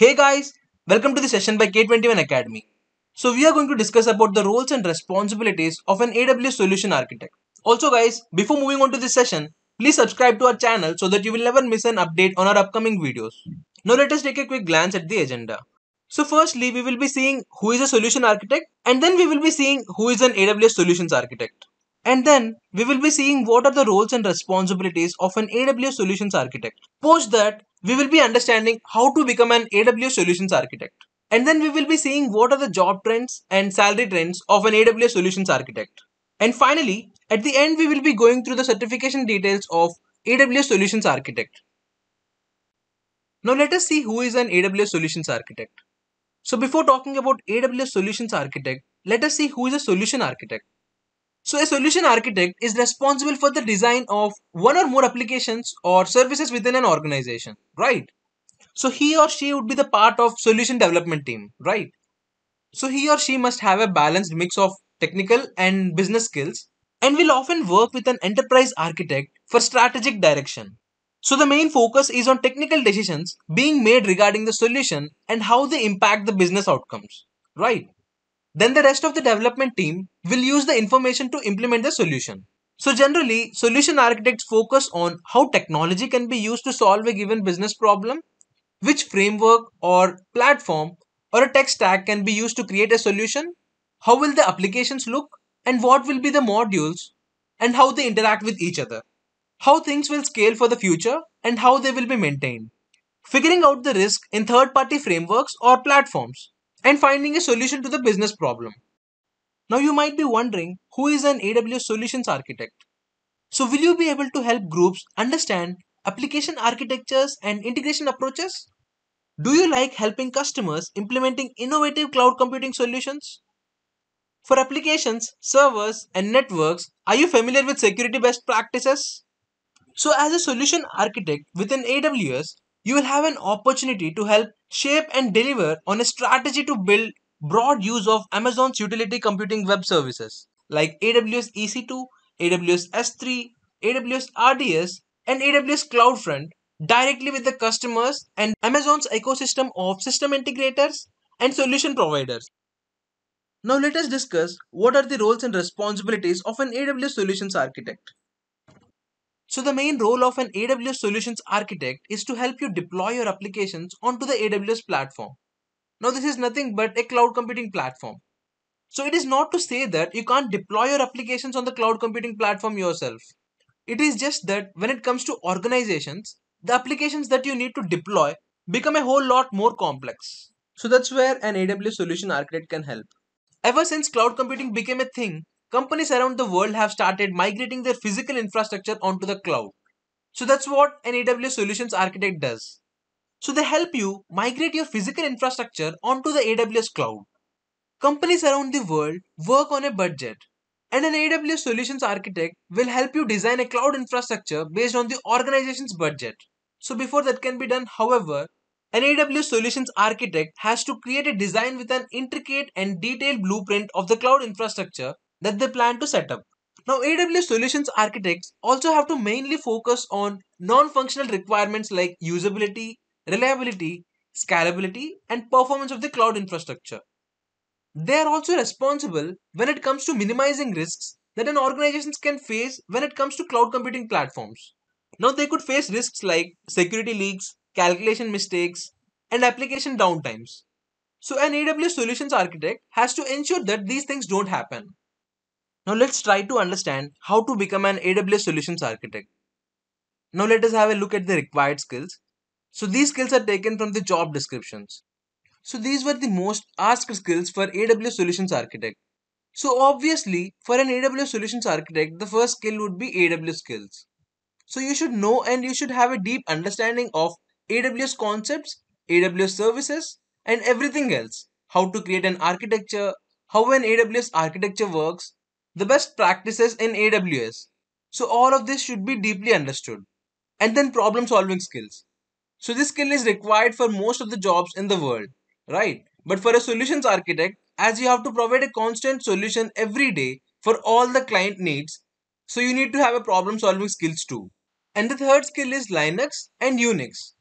Hey guys, welcome to the session by K21 Academy. So we are going to discuss about the roles and responsibilities of an AWS solution architect. Also guys, before moving on to this session, please subscribe to our channel so that you will never miss an update on our upcoming videos. Now let us take a quick glance at the agenda. So firstly, we will be seeing who is a solution architect and then we will be seeing who is an AWS solutions architect. And then we will be seeing what are the roles and responsibilities of an AWS solutions architect. Post that, we will be understanding how to become an AWS solutions architect. And then we will be seeing what are the job trends and salary trends of an AWS solutions architect. And finally, at the end, we will be going through the certification details of AWS solutions architect. Now let us see who is an AWS solutions architect. So before talking about AWS solutions architect, let us see who is a solution architect. So a solution architect is responsible for the design of one or more applications or services within an organization, right? So he or she would be the part of solution development team, right? So he or she must have a balanced mix of technical and business skills and will often work with an enterprise architect for strategic direction. So the main focus is on technical decisions being made regarding the solution and how they impact the business outcomes, right? Then the rest of the development team will use the information to implement the solution. So generally, solution architects focus on how technology can be used to solve a given business problem, which framework or platform or a tech stack can be used to create a solution, how will the applications look, and what will be the modules, and how they interact with each other, how things will scale for the future, and how they will be maintained, figuring out the risk in third party frameworks or platforms, and finding a solution to the business problem. Now you might be wondering who is an AWS solutions architect? So will you be able to help groups understand application architectures and integration approaches? Do you like helping customers implementing innovative cloud computing solutions? For applications, servers, and networks, are you familiar with security best practices? So, as a solution architect within AWS, you will have an opportunity to help shape and deliver on a strategy to build broad use of Amazon's utility computing web services like AWS EC2, AWS S3, AWS RDS, and AWS CloudFront directly with the customers and Amazon's ecosystem of system integrators and solution providers. Now let us discuss what are the roles and responsibilities of an AWS solutions architect. So the main role of an AWS solutions architect is to help you deploy your applications onto the AWS platform. Now this is nothing but a cloud computing platform. So it is not to say that you can't deploy your applications on the cloud computing platform yourself. It is just that when it comes to organizations, the applications that you need to deploy become a whole lot more complex. So that's where an AWS solution architect can help. Ever since cloud computing became a thing, companies around the world have started migrating their physical infrastructure onto the cloud. So that's what an AWS solutions architect does. So they help you migrate your physical infrastructure onto the AWS cloud. Companies around the world work on a budget and an AWS solutions architect will help you design a cloud infrastructure based on the organization's budget. So before that can be done, however, an AWS solutions architect has to create a design with an intricate and detailed blueprint of the cloud infrastructure that they plan to set up. Now, AWS solutions architects also have to mainly focus on non-functional requirements like usability, reliability, scalability, and performance of the cloud infrastructure. They are also responsible when it comes to minimizing risks that an organization can face when it comes to cloud computing platforms. Now, they could face risks like security leaks, calculation mistakes, and application downtimes. So an AWS solutions architect has to ensure that these things don't happen. Now let's try to understand how to become an AWS solutions architect. Now let us have a look at the required skills. So these skills are taken from the job descriptions. So these were the most asked skills for AWS solutions architect. So obviously for an AWS solutions architect, the first skill would be AWS skills. So you should know and you should have a deep understanding of AWS concepts, AWS services, and everything else. How to create an architecture, how an AWS architecture works, the best practices in AWS. So all of this should be deeply understood. And then problem solving skills. So this skill is required for most of the jobs in the world, right? But for a solutions architect, as you have to provide a constant solution every day for all the client needs, so you need to have a problem solving skills too. And the third skill is Linux and Unix.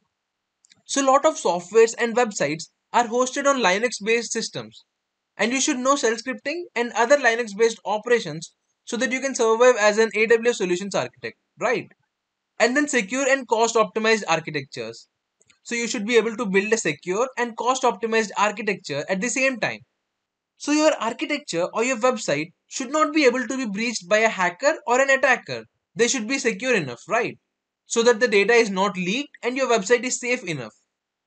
So a lot of softwares and websites are hosted on Linux based systems. And you should know shell scripting and other Linux based operations so that you can survive as an AWS solutions architect, right? And then secure and cost optimized architectures. So you should be able to build a secure and cost optimized architecture at the same time. So your architecture or your website should not be able to be breached by a hacker or an attacker. They should be secure enough, right? So that the data is not leaked and your website is safe enough.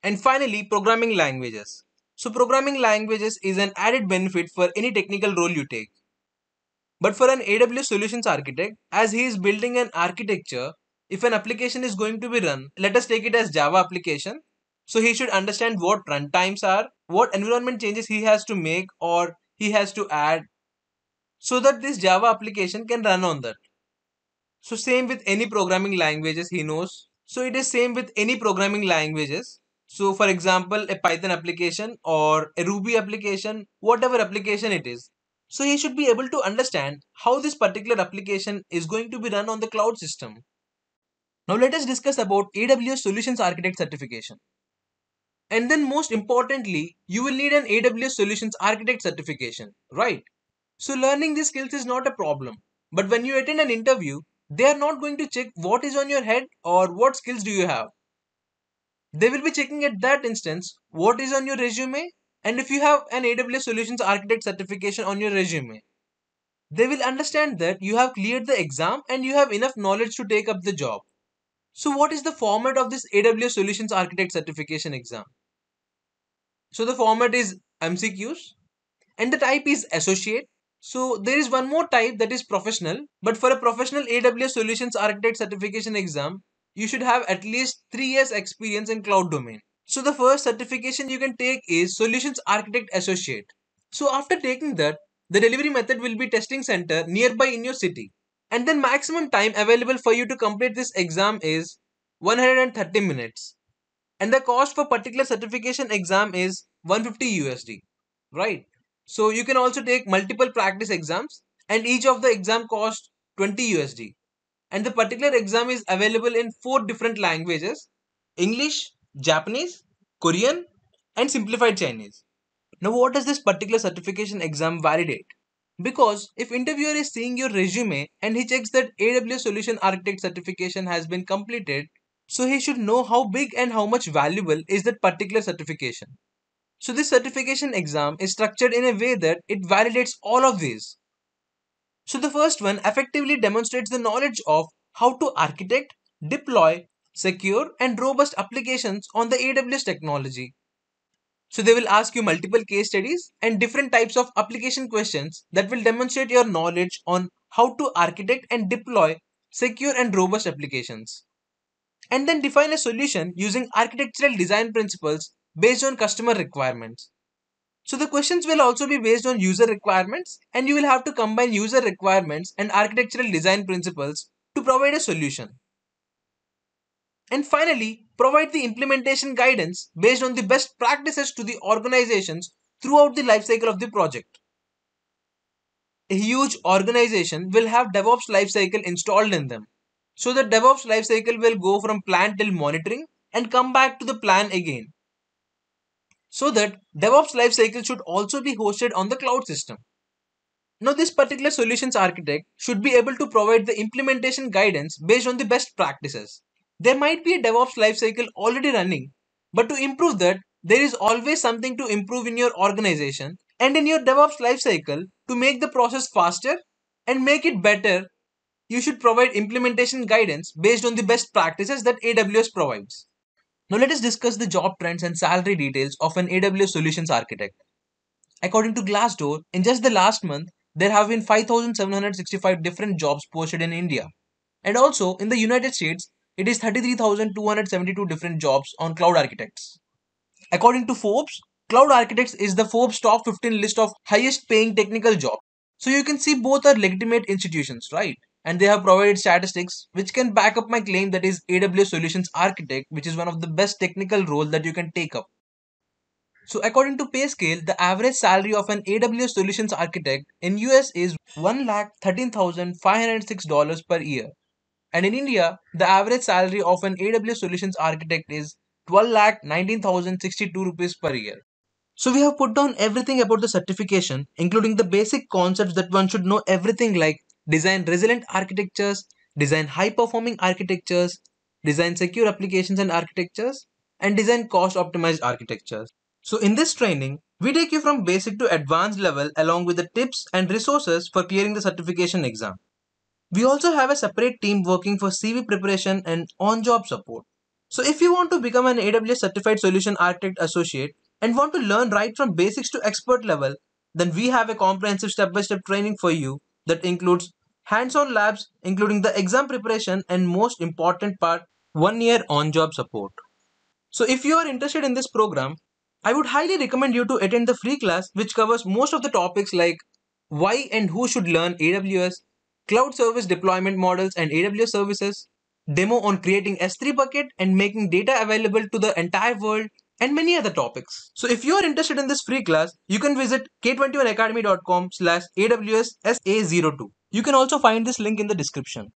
And finally, programming languages. So programming languages is an added benefit for any technical role you take. But for an AWS solutions architect, as he is building an architecture, if an application is going to be run, let us take it as Java application. So he should understand what runtimes are, what environment changes he has to make or he has to add so that this Java application can run on that. So same with any programming languages he knows. So it is same with any programming languages. So for example, a Python application or a Ruby application, whatever application it is. So he should be able to understand how this particular application is going to be run on the cloud system. Now let us discuss about AWS Solutions Architect certification. And then most importantly, you will need an AWS Solutions Architect certification, right? So learning these skills is not a problem. But when you attend an interview, they are not going to check what is on your head or what skills do you have. They will be checking at that instance what is on your resume and if you have an AWS Solutions Architect certification on your resume. They will understand that you have cleared the exam and you have enough knowledge to take up the job. So what is the format of this AWS Solutions Architect certification exam? So the format is MCQs and the type is associate. So there is one more type that is professional, but for a professional AWS Solutions Architect certification exam, you should have at least 3 years experience in cloud domain. So the first certification you can take is Solutions Architect Associate. So after taking that, the delivery method will be testing center nearby in your city and then maximum time available for you to complete this exam is 130 minutes and the cost for particular certification exam is 150 USD right so you can also take multiple practice exams and each of the exam cost 20 USD and the particular exam is available in four different languages English Japanese Korean and simplified Chinese now what does this particular certification exam validate because if interviewer is seeing your resume and he checks that AWS Solution Architect certification has been completed, so he should know how big and how much valuable is that particular certification. So this certification exam is structured in a way that it validates all of these. So the first one effectively demonstrates the knowledge of how to architect, deploy, secure and robust applications on the AWS technology. So they will ask you multiple case studies and different types of application questions that will demonstrate your knowledge on how to architect and deploy secure and robust applications. And then define a solution using architectural design principles based on customer requirements. So the questions will also be based on user requirements and you will have to combine user requirements and architectural design principles to provide a solution. And finally, provide the implementation guidance based on the best practices to the organizations throughout the lifecycle of the project. A huge organization will have DevOps lifecycle installed in them. So the DevOps lifecycle will go from plan till monitoring and come back to the plan again. So that DevOps lifecycle should also be hosted on the cloud system. Now this particular solutions architect should be able to provide the implementation guidance based on the best practices. There might be a DevOps lifecycle already running, but to improve that, there is always something to improve in your organization and in your DevOps lifecycle to make the process faster and make it better. You should provide implementation guidance based on the best practices that AWS provides. Now let us discuss the job trends and salary details of an AWS solutions architect. According to Glassdoor, in just the last month, there have been 5,765 different jobs posted in India. And also in the United States, it is 33,272 different jobs on cloud architects. According to Forbes, cloud architects is the Forbes top 15 list of highest paying technical jobs. So you can see both are legitimate institutions, right? And they have provided statistics which can back up my claim that is AWS Solutions Architect, which is one of the best technical roles that you can take up. So according to PayScale, the average salary of an AWS Solutions Architect in US is $1,13,506 per year. And in India, the average salary of an AWS solutions architect is 12 lakh 19,062 rupees per year. So we have put down everything about the certification, including the basic concepts that one should know everything like design resilient architectures, design high performing architectures, design secure applications and architectures, and design cost optimized architectures. So in this training, we take you from basic to advanced level along with the tips and resources for clearing the certification exam. We also have a separate team working for CV preparation and on-job support. So if you want to become an AWS Certified Solution Architect Associate, and want to learn right from basics to expert level, then we have a comprehensive step-by-step training for you that includes hands-on labs, including the exam preparation and most important part, one year on-job support. So if you are interested in this program, I would highly recommend you to attend the free class which covers most of the topics like why and who should learn AWS, cloud service deployment models and AWS services, demo on creating S3 bucket and making data available to the entire world, and many other topics. So if you are interested in this free class, you can visit k21academy.com slash AWS SA02. You can also find this link in the description.